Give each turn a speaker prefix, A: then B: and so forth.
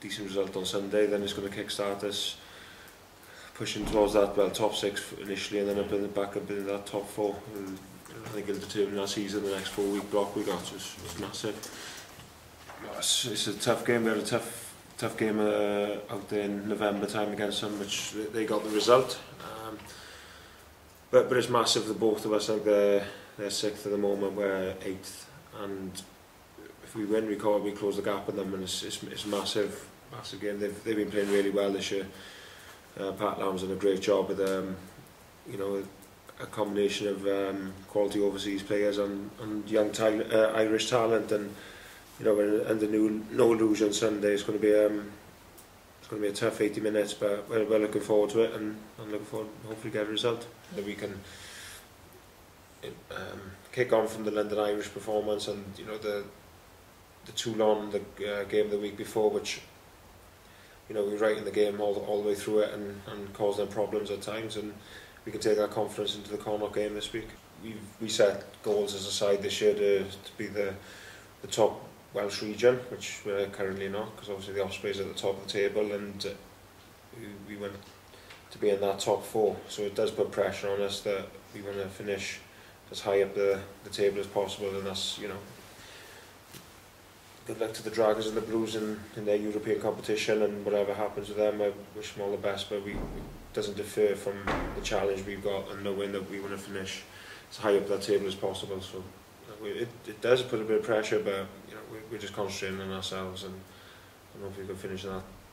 A: decent result on Sunday. Then it's going to kickstart us pushing towards that well top six initially, and then up in the back up in that top four. And I think it'll determine our season. The next four week block we got is, is massive. It's, it's a tough game. We had a tough tough game uh, out there in November time against them, which they got the result. Um, but but it's massive for both of us. Like they're they're sixth at the moment, we're eighth, and if we win, we can't we close the gap on them, and it's it's, it's massive, massive game. They've they've been playing really well this year. Uh, Pat Lamb's done a great job with um, you know a combination of um, quality overseas players and, and young talent, uh, Irish talent and you know, and the new no lose on Sunday is going to be um, it's going to be a tough 80 minutes, but we're, we're looking forward to it and I'm looking forward hopefully get a result that we can um, kick on from the London Irish performance and you know the the Toulon the uh, game the week before which you know we were right in the game all, all the way through it and, and caused them problems at times and we can take that confidence into the Connacht game this week. we we set goals as a side this year to, to be the the top Welsh region, which we're currently not, because obviously the Ospreys at the top of the table and uh, we want to be in that top four. So it does put pressure on us that we want to finish as high up the, the table as possible and that's, you know, good luck to the Dragons and the Blues in, in their European competition and whatever happens with them, I wish them all the best, but we it doesn't defer from the challenge we've got and knowing that we want to finish as high up that table as possible. So we, it, it does put a bit of pressure, but you know, we, we're just concentrating on ourselves and I don't know if we can finish in that